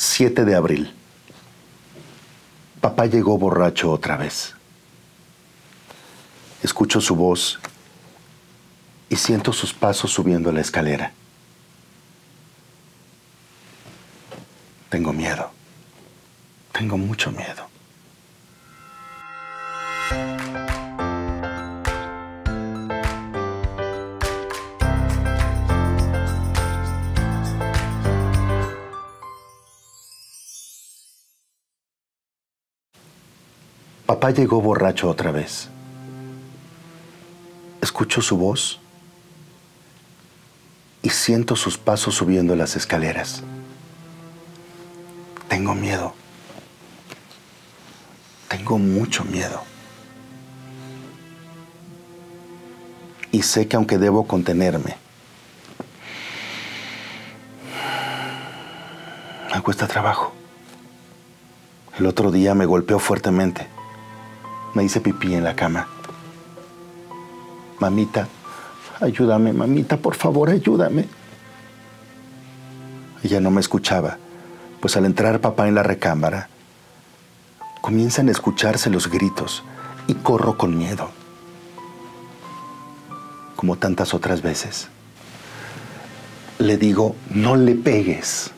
7 de abril. Papá llegó borracho otra vez. Escucho su voz y siento sus pasos subiendo la escalera. Tengo miedo. Tengo mucho miedo. Papá llegó borracho otra vez. Escucho su voz y siento sus pasos subiendo las escaleras. Tengo miedo. Tengo mucho miedo. Y sé que aunque debo contenerme, me cuesta trabajo. El otro día me golpeó fuertemente. Me hice pipí en la cama. Mamita, ayúdame, mamita, por favor, ayúdame. Ella no me escuchaba, pues al entrar papá en la recámara, comienzan a escucharse los gritos y corro con miedo, como tantas otras veces. Le digo, no le pegues.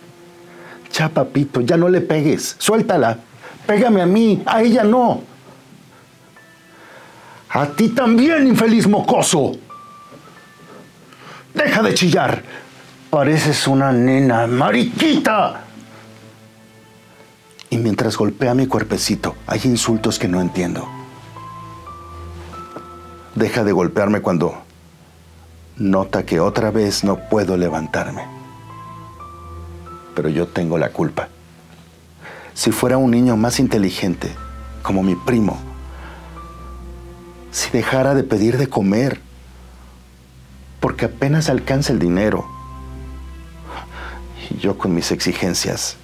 Ya, papito, ya no le pegues, suéltala. Pégame a mí, a ella no. A ti también, infeliz mocoso. Deja de chillar. Pareces una nena, mariquita. Y mientras golpea mi cuerpecito, hay insultos que no entiendo. Deja de golpearme cuando nota que otra vez no puedo levantarme. Pero yo tengo la culpa. Si fuera un niño más inteligente, como mi primo, si dejara de pedir de comer, porque apenas alcanza el dinero. Y yo con mis exigencias.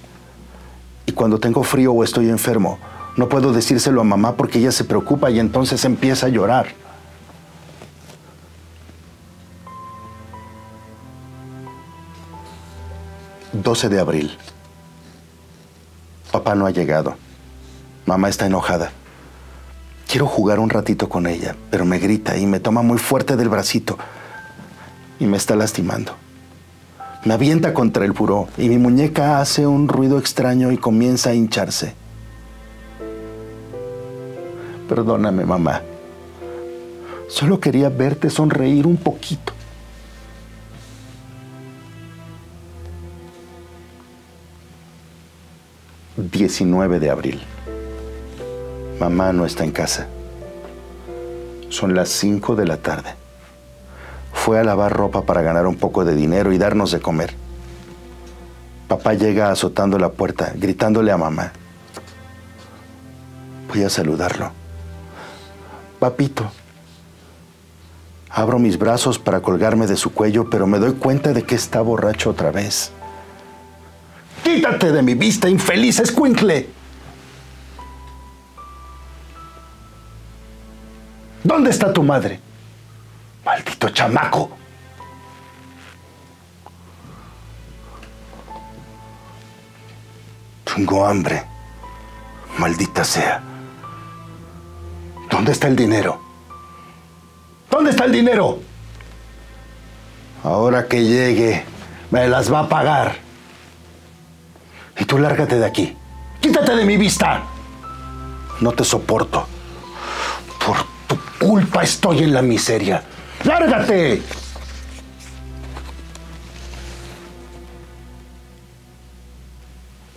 Y cuando tengo frío o estoy enfermo, no puedo decírselo a mamá porque ella se preocupa y entonces empieza a llorar. ...12 de abril... ...papá no ha llegado... ...mamá está enojada... Quiero jugar un ratito con ella, pero me grita y me toma muy fuerte del bracito y me está lastimando. Me avienta contra el buró y mi muñeca hace un ruido extraño y comienza a hincharse. Perdóname, mamá. Solo quería verte sonreír un poquito. ...19 de abril... Mamá no está en casa. Son las 5 de la tarde. Fue a lavar ropa para ganar un poco de dinero y darnos de comer. Papá llega azotando la puerta, gritándole a mamá. Voy a saludarlo. Papito. Abro mis brazos para colgarme de su cuello, pero me doy cuenta de que está borracho otra vez. Quítate de mi vista, infeliz escuincle. ¿Dónde está tu madre? Maldito chamaco. Tengo hambre. Maldita sea. ¿Dónde está el dinero? ¿Dónde está el dinero? Ahora que llegue, me las va a pagar. Y tú lárgate de aquí. Quítate de mi vista. No te soporto. Culpa estoy en la miseria. ¡Lárgate!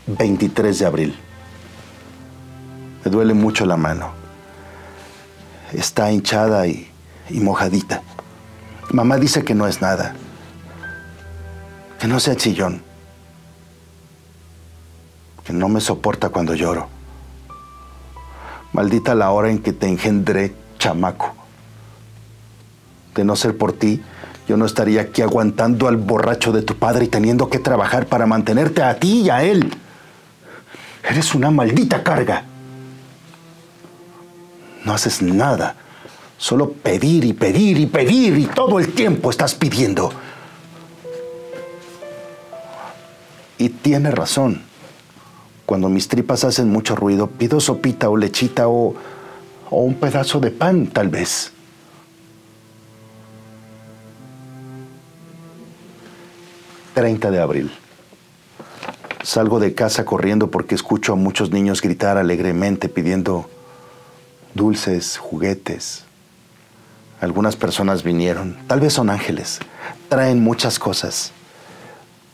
...23 de abril... ...me duele mucho la mano... ...está hinchada y, y mojadita... ...mamá dice que no es nada... ...que no sea chillón... ...que no me soporta cuando lloro... ...maldita la hora en que te engendré chamaco. De no ser por ti, yo no estaría aquí aguantando al borracho de tu padre y teniendo que trabajar para mantenerte a ti y a él. Eres una maldita carga. No haces nada. Solo pedir y pedir y pedir y todo el tiempo estás pidiendo. Y tiene razón. Cuando mis tripas hacen mucho ruido, pido sopita o lechita o, o un pedazo de pan, tal vez. ...30 de abril. Salgo de casa corriendo porque escucho a muchos niños gritar alegremente pidiendo dulces, juguetes. Algunas personas vinieron, tal vez son ángeles, traen muchas cosas.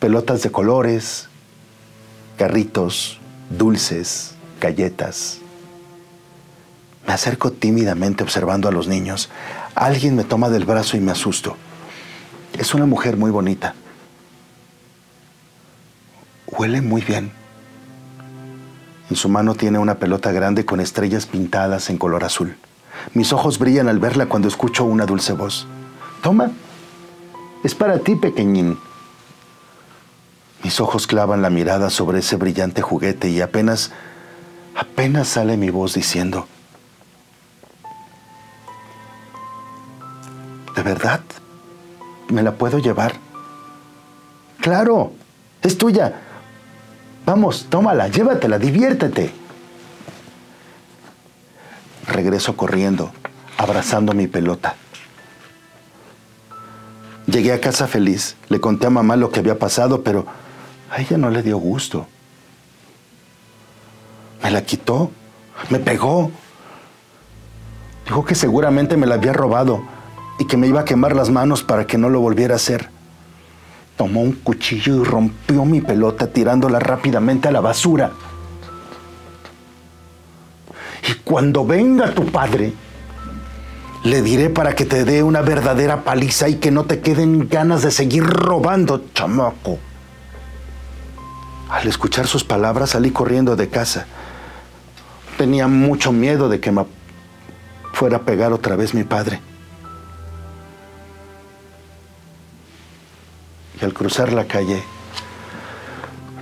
Pelotas de colores, carritos, dulces, galletas. Me acerco tímidamente observando a los niños. Alguien me toma del brazo y me asusto. Es una mujer muy bonita. Huele muy bien. En su mano tiene una pelota grande con estrellas pintadas en color azul. Mis ojos brillan al verla cuando escucho una dulce voz. Toma, es para ti, pequeñín. Mis ojos clavan la mirada sobre ese brillante juguete y apenas, apenas sale mi voz diciendo, ¿de verdad? ¿Me la puedo llevar? Claro, es tuya. Vamos, tómala, llévatela, diviértete. Regreso corriendo, abrazando mi pelota. Llegué a casa feliz, le conté a mamá lo que había pasado, pero a ella no le dio gusto. Me la quitó, me pegó. Dijo que seguramente me la había robado y que me iba a quemar las manos para que no lo volviera a hacer tomó un cuchillo y rompió mi pelota tirándola rápidamente a la basura. Y cuando venga tu padre, le diré para que te dé una verdadera paliza y que no te queden ganas de seguir robando, chamaco. Al escuchar sus palabras salí corriendo de casa. Tenía mucho miedo de que me fuera a pegar otra vez mi padre. Al cruzar la calle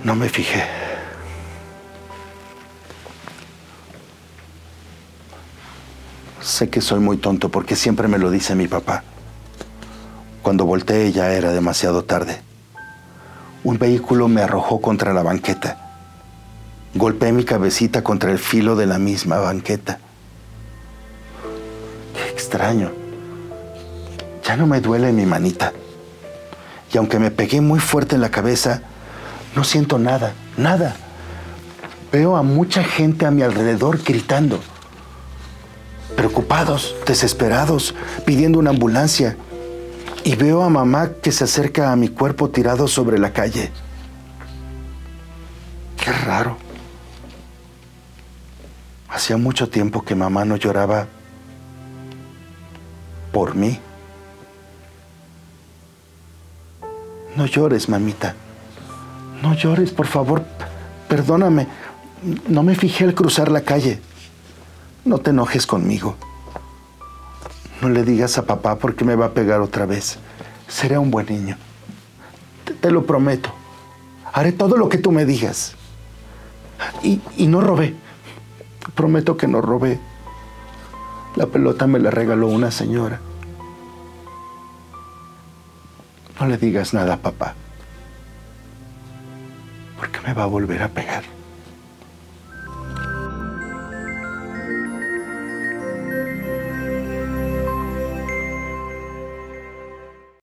no me fijé. Sé que soy muy tonto porque siempre me lo dice mi papá. Cuando volteé ya era demasiado tarde. Un vehículo me arrojó contra la banqueta. Golpeé mi cabecita contra el filo de la misma banqueta. Qué extraño. Ya no me duele mi manita y aunque me pegué muy fuerte en la cabeza, no siento nada, nada. Veo a mucha gente a mi alrededor gritando, preocupados, desesperados, pidiendo una ambulancia. Y veo a mamá que se acerca a mi cuerpo tirado sobre la calle. Qué raro. Hacía mucho tiempo que mamá no lloraba por mí. No llores, mamita. No llores, por favor. Perdóname. No me fijé al cruzar la calle. No te enojes conmigo. No le digas a papá porque me va a pegar otra vez. Seré un buen niño. Te, lo prometo. Haré todo lo que tú me digas. Y, y no robé. Prometo que no robé. La pelota me la regaló una señora. No le digas nada, papá, porque me va a volver a pegar.